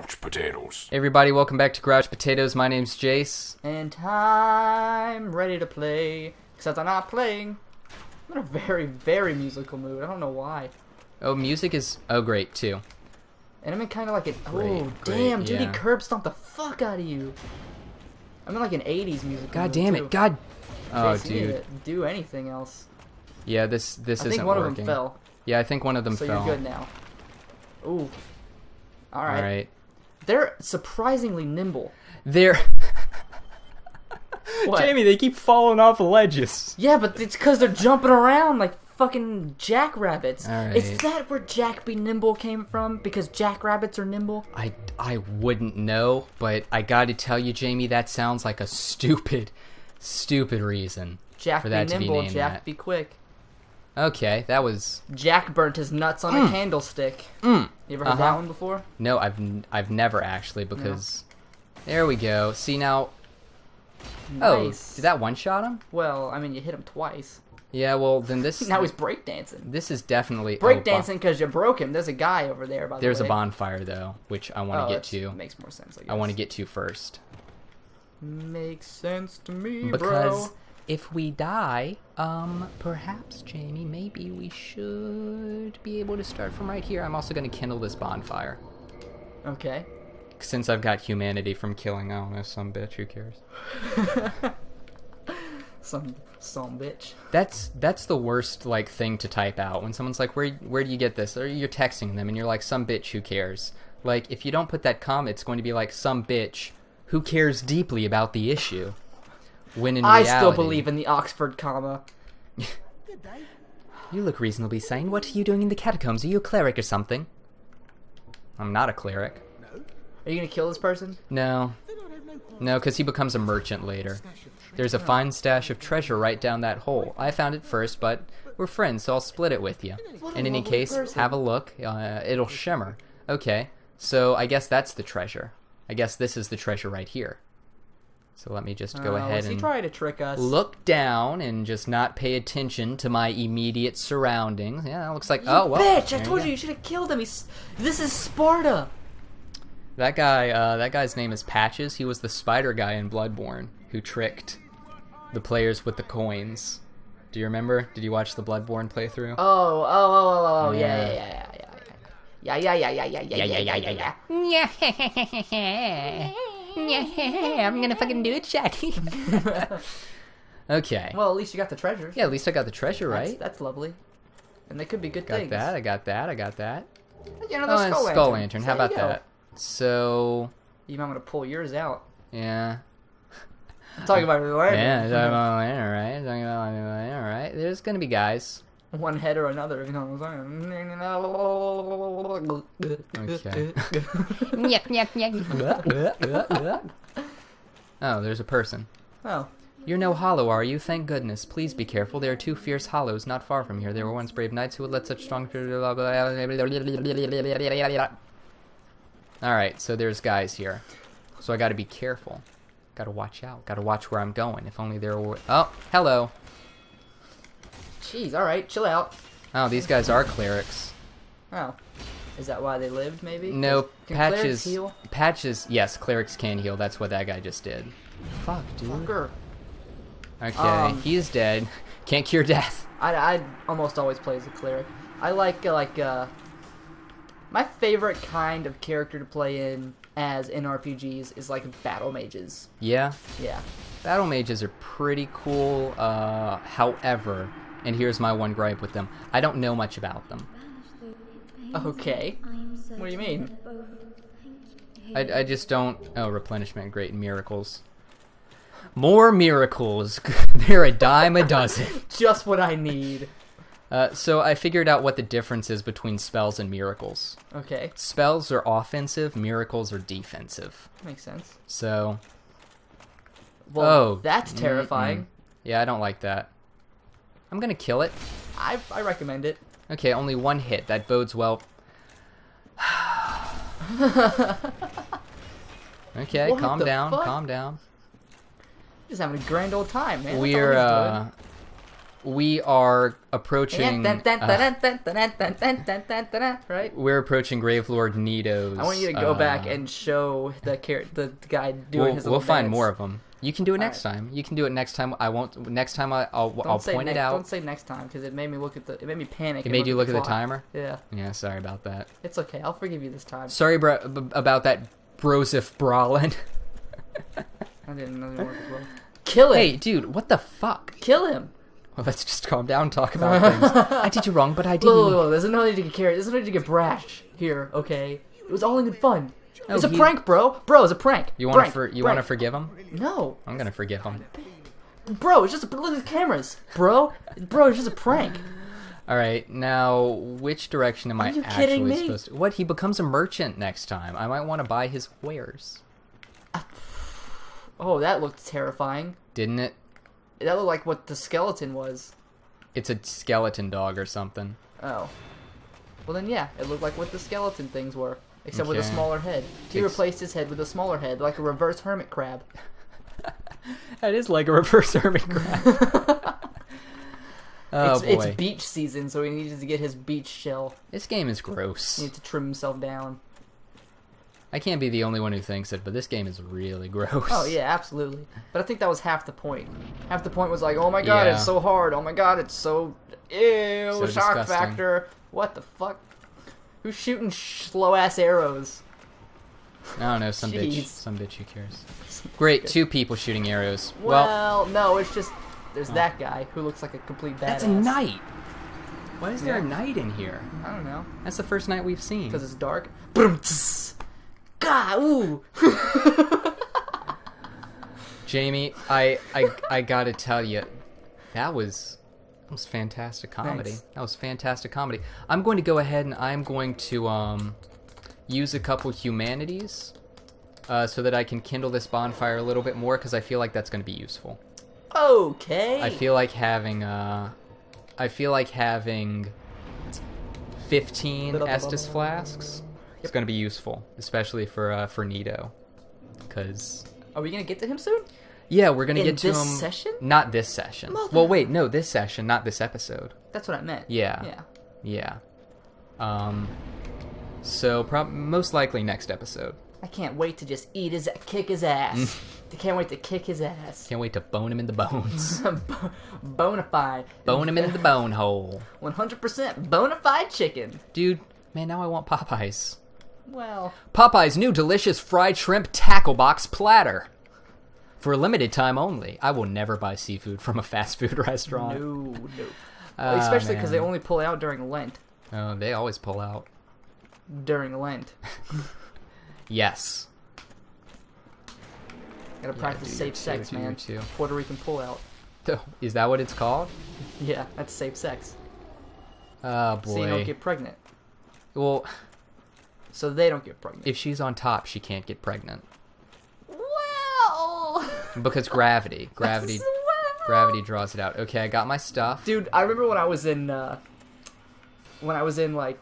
Grouch potatoes. Everybody, welcome back to Grouch Potatoes. My name's Jace. And I'm ready to play. Except I'm not playing. I'm in a very, very musical mood. I don't know why. Oh, music is oh great too. And I'm in kind of like an. Oh, great, oh, great, damn, Judy yeah. curb stomped the fuck out of you. I'm in like an 80s musical God mood, damn too. it, God. Oh, Jason, you need dude. to do anything else. Yeah, this this I isn't working. I think one working. of them fell. Yeah, I think one of them so fell. So you're good now. Ooh. All Alright. right. They're surprisingly nimble. They're What? Jamie. They keep falling off ledges. Yeah, but it's because they're jumping around like fucking jackrabbits. Is that where Jack be nimble came from? Because jackrabbits are nimble? I I wouldn't know, but I got to tell you, Jamie, that sounds like a stupid, stupid reason Jack for that be to be nimble, named Jack that. be quick. Okay, that was Jack burnt his nuts on a candlestick. Mm. You ever heard Uh-huh. that one before? no. I've n- I've never actually because there we go. See now. Oh, Nice. did that one shot him? Well, I mean, you hit him twice. Yeah. Well, then this Now he's breakdancing. this is definitely oh, Breakdancing bon- because you broke him. There's a guy over there, by the There's way. a bonfire though, which I want oh, to get that's- to. Makes more sense, I. I want to get to first Makes sense to me, because bro. If we die, um, perhaps Jamie, maybe we should be able to start from right here. I'm also going to kindle this bonfire Okay. since I've got humanity from killing. I don't know some bitch. Who cares? Some some bitch. That's that's the worst like thing to type out when someone's like, "Where where do you get this?" Or you're texting them and you're like, "Some bitch who cares." Like if you don't put that comma, it's going to be like some bitch who cares deeply about the issue. When in I reality, still believe in the Oxford comma. You look reasonably sane. What are you doing in the catacombs? Are you a cleric or something? I'm not a cleric. Are you gonna kill this person? No. No, because he becomes a merchant later. There's a fine stash of treasure right down that hole. I found it first, but we're friends, so I'll split it with you. In any case, person. have a look. Uh, it'll shimmer. Okay, so I guess that's the treasure. I guess this is the treasure right here. So let me just go Uh, ahead and trying to trick us? look down and just not pay attention to my immediate surroundings. Yeah, that looks like. You oh well. bitch! I told you you should have killed him. He's this is Sparta. That guy, uh, that guy's name is Patches. He was the spider guy in Bloodborne who tricked the players with the coins. Do you remember? Did you watch the Bloodborne playthrough? Oh, oh, oh, oh, oh, oh, yeah, Yeah. yeah, yeah, yeah, yeah, yeah, yeah, yeah, yeah, yeah, yeah, yeah, yeah, yeah, yeah. Yeah, I'm gonna fucking do it, Shaggy. okay. Well, at least you got the treasures. Yeah, at least I got the treasure right. that's lovely. And they could be good Got things. that. I got that. I got that. You know, Oh, the and skull, skull lantern. lantern. How about that? So You might want to pull yours out. yeah. I'm talking about the lantern. Yeah, talking about lantern, right? Talking about lantern, right? There's gonna be guys. One head or another, you know what I'm saying. Okay. oh, there's a person. Oh, You're no hollow, are you? Thank goodness. Please be careful. There are two fierce hollows not far from here. There were once brave knights who would let such strong. Alright, so there's guys here. So I gotta be careful. Gotta watch out. Gotta watch where I'm going. If only there were. Oh, hello. Jeez, all right, chill out. Oh, these guys are clerics. Oh, is that why they lived? Maybe. No, Can patches. heal? Patches. Yes, clerics can heal. That's what that guy just did. Fuck, dude. Fucker. Okay, Um, he's dead. Can't cure death. I, I almost always play as a cleric. I like uh, like uh, my favorite kind of character to play in as in RPGs is like battle mages. Yeah, Yeah. battle mages are pretty cool. Uh, however, and here's my one gripe with them: I don't know much about them. Okay. What do you mean? I, I just don't. Oh, replenishment, great miracles. More miracles. They're a dime a dozen. Just what I need. Uh, so I figured out what the difference is between spells and miracles. Okay, Spells are offensive, miracles are defensive. makes sense. So Well, Oh, that's terrifying. Yeah, I don't like that. I'm gonna kill it. I, I recommend it. Okay, only one hit. That bodes well. okay, what calm down, fuck? calm down. Just having a grand old time, man. We're uh, we are approaching. Right? We're approaching Gravelord Nito's. I want you to go uh, back and show the, car- the guy doing we'll, his. We'll find dance. more of them. You can do it next time. You can do it next time. I won't. Next time I, I'll Don't I'll point ne- it out. Don't say next time because it made me look at the. It made me panic. It made you look at the clock. timer. Yeah, Yeah, sorry about that. it's okay. I'll forgive you this time. Sorry bro, b- about that, Brosif Brawlin. I didn't know work as well. Kill him. hey, dude, what the fuck? Kill him. Well, let's just calm down and talk about things. I did you wrong, but I didn't. whoa, whoa, there's no need to get carried. There's no need to get brash here. Okay, it was all in good fun. Oh, it's a he- prank, bro. Bro, it's a prank. You want to Prank, for, you want to prank. forgive him? No, I'm gonna forgive him. bro. It's just a, look at the cameras, bro. Bro, it's just a prank. All right, now which direction am I you actually kidding me? supposed to? What? He becomes a merchant next time. I might want to buy his wares. Oh, that looked terrifying. Didn't it? That looked like what the skeleton was. It's a skeleton dog or something. Oh. Well then, yeah, it looked like what the skeleton things were, except with a smaller head. He Ex- replaced his head with a smaller head, like a reverse hermit crab. That is like a reverse hermit crab. oh it's, boy, it's beach season, so he needed to get his beach shell. this game is gross. He needed to trim himself down. I can't be the only one who thinks it, but this game is really gross. Oh yeah, absolutely. But I think that was half the point. Half the point was like, oh my god, Yeah. it's so hard. Oh my god, it's so ew, So shock disgusting. factor. What the fuck? Who's shooting slow ass arrows? I don't know, some bitch, some bitch who cares. Great, two people shooting arrows. Well, Well, no, it's just there's oh. that guy who looks like a complete badass. that's a knight. Why is there a knight in here? I don't know, That's the first night we've seen. because it's dark. God, ooh. Jamie, I, I, I gotta tell you, that was that was fantastic comedy. Thanks. That was fantastic comedy. I'm going to go ahead and I'm going to um use a couple humanities uh, so that I can kindle this bonfire a little bit more because I feel like that's going to be useful. okay. I feel like having uh, I feel like having 15 Little- Estus flasks is going to be useful, especially for uh, for Nito, because Are we gonna get to him soon? Yeah, we're gonna In get to this him. session? Not this session. Mother- Well, wait, no, this session, not this episode. That's what I meant. Yeah. Yeah. Yeah. Um. So, prob- most likely next episode. I can't wait to just eat his, kick his ass. I can't wait to kick his ass. Can't wait to bone him in the bones. bona fide. bone him in the bone hole, 100% bona fide chicken. dude. Man, now I want Popeyes. Well, Popeye's new delicious fried shrimp tackle box platter. For a limited time only. I will never buy seafood from a fast food restaurant. no, no. Ah, Especially because they only pull out during Lent. Oh, they always pull out. During Lent. Yes. Gotta Yeah, practice do safe sex, man. two. Puerto Rican pull out. Is that what it's called? Yeah, that's safe sex. Oh So you don't get pregnant. Well, So they don't get pregnant. if she's on top, she can't get pregnant because gravity. Gravity. Gravity draws it out. Okay, I got my stuff. Dude, I remember when I was in uh when I was in like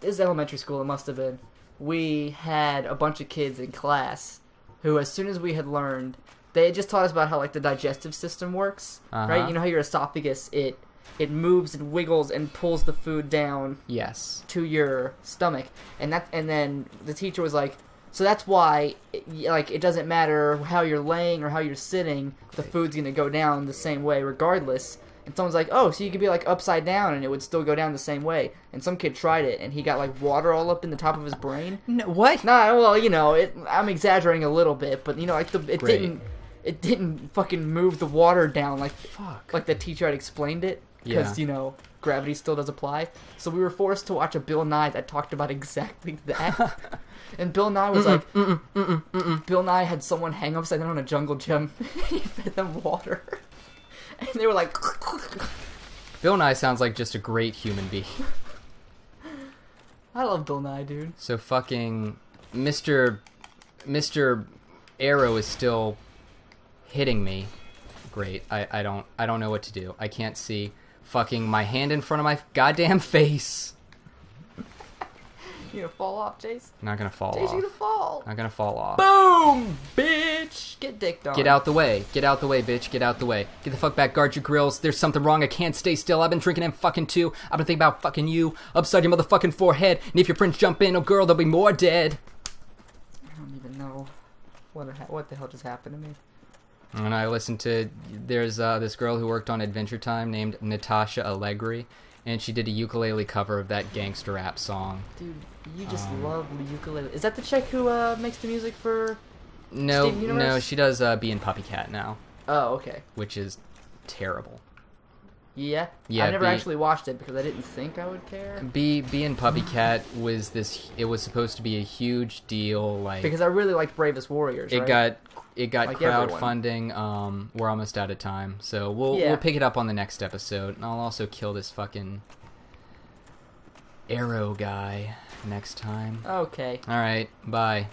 this is elementary school it must have been. We had a bunch of kids in class who as soon as we had learned they had just taught us about how like the digestive system works. Uh-huh. Right? You know how your esophagus it it moves and wiggles and pulls the food down Yes. to your stomach and that and then the teacher was like so that's why it, like it doesn't matter how you're laying or how you're sitting the food's going to go down the same way regardless and someone's like oh so you could be like upside down and it would still go down the same way and some kid tried it and he got like water all up in the top of his brain No, what? nah well you know it, i'm exaggerating a little bit but you know like the it Great. didn't it didn't fucking move the water down like Fuck. like the teacher had explained it because Yeah. you know gravity still does apply. So we were forced to watch a Bill Nye that talked about exactly that. and Bill Nye was like, Bill Nye had someone hang upside down on a jungle gym. he fed them water, and they were like, Bill Nye sounds like just a great human being. I love Bill Nye, dude. So fucking Mr. Mr. Arrow is still hitting me. Great. I, I don't I don't know what to do. I can't see fucking my hand in front of my goddamn face. You gonna fall off, Jace? Not gonna fall Jace, you off. gonna fall. Not gonna fall off. Boom, bitch. Get dicked on. Get out the way. Get out the way, bitch. Get out the way. Get the fuck back. Guard your grills. There's something wrong. I can't stay still. I've been drinking and fucking too. I've been thinking about fucking you upside your motherfucking forehead. And if your friends jump in, oh girl, there'll be more dead. I don't even know what ha- what the hell just happened to me. And I listened to there's uh, this girl who worked on Adventure Time named Natasha Allegri, and she did a ukulele cover of that gangster rap song. Dude, you just Um, love the ukulele. Is that the chick who uh, makes the music for? No, no, she does uh, Bee and Puppy Cat now, Oh, okay. which is terrible. Yeah. Yeah, I never actually watched it because I didn't think I would care. Bee and Puppy Cat was this. It was supposed to be a huge deal. Like Because I really liked Bravest Warriors. it right? got it got Like everyone. crowdfunding. Um, we're almost out of time, so we'll Yeah. we'll pick it up on the next episode, and I'll also kill this fucking arrow guy next time. Okay. All right, bye.